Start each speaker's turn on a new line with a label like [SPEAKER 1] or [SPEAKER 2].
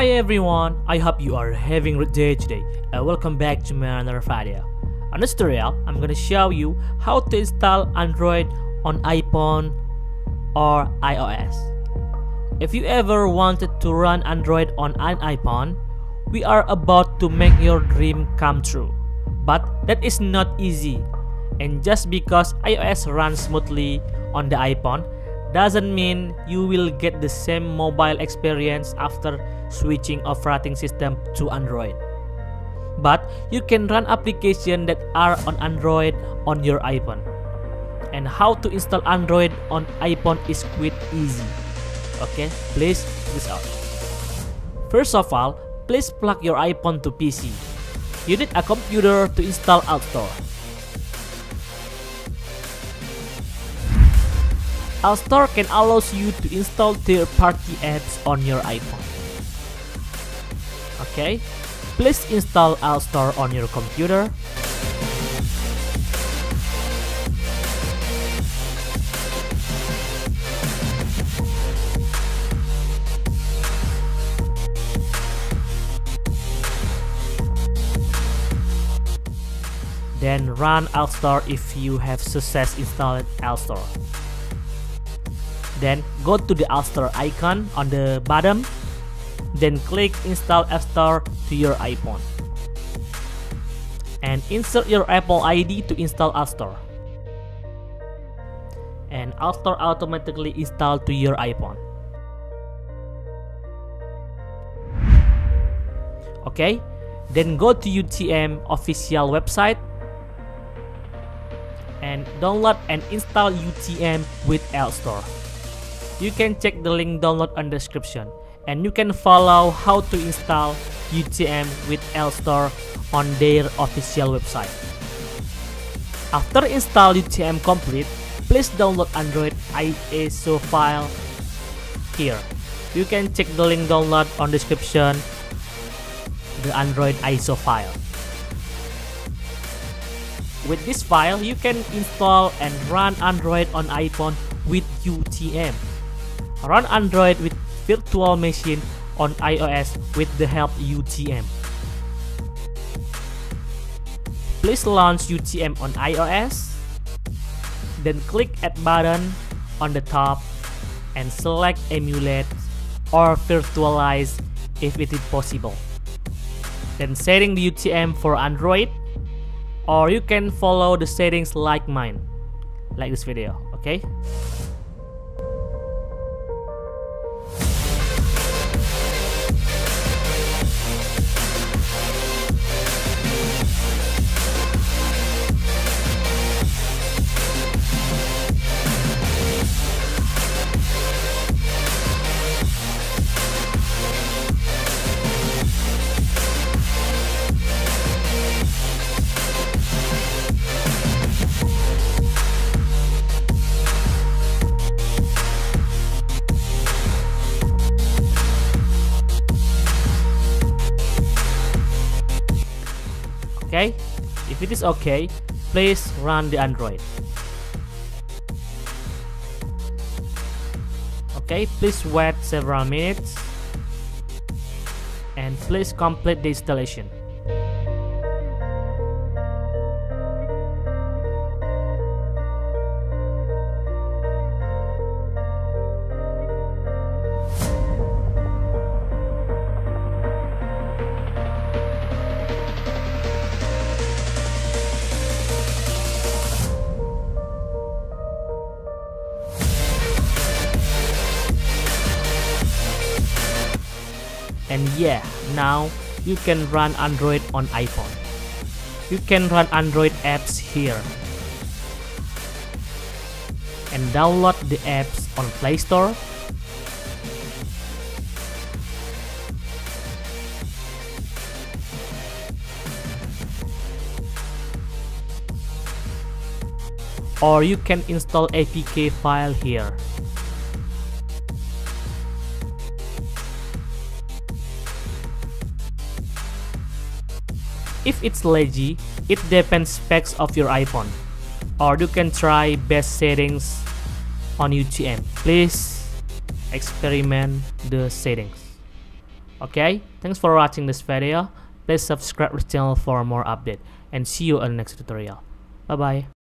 [SPEAKER 1] Hi everyone, I hope you are having a good day today and welcome back to my another video. On this tutorial, I'm gonna show you how to install Android on iPhone or iOS. If you ever wanted to run Android on an iPhone, we are about to make your dream come true. But that is not easy. And just because iOS runs smoothly on the iPhone doesn't mean you will get the same mobile experience after switching operating system to Android. But you can run applications that are on Android on your iPhone. And how to install Android on iPhone is quite easy. Okay, please this out. First of all, please plug your iPhone to PC. You need a computer to install AltStore. store can allows you to install third-party apps on your iPhone. Okay, please install AltStore on your computer. Then run AltStore if you have success installed AltStore. Then go to the AltStore icon on the bottom. Then click install AltStore to your iPhone. And insert your Apple ID to install AltStore. And AltStore automatically installed to your iPhone. Okay, then go to UTM official website and download and install UTM with AltStore. You can check the link download on description and you can follow how to install UTM with AltStore on their official website. After install UTM complete, please download Android ISO file here. You can check the link download on description the Android ISO file. With this file, you can install and run Android on iPhone with UTM. Run Android with virtual machine on iOS with the help UTM. Please launch UTM on iOS, then click Add button on the top and select Emulate or Virtualize if it is possible. Then setting the UTM for Android or you can follow the settings like mine like this video okay okay? If it is okay please run the android. Okay please wait several minutes and please complete the installation and yeah now you can run android on iphone. You can run android apps here. And download the apps on play store. Or you can install apk file here If it's laggy, it depends specs of your iPhone. Or you can try best settings on UTM. Please experiment the settings. okay thanks for watching this video please subscribe to the channel for more update and see you on the next tutorial bye bye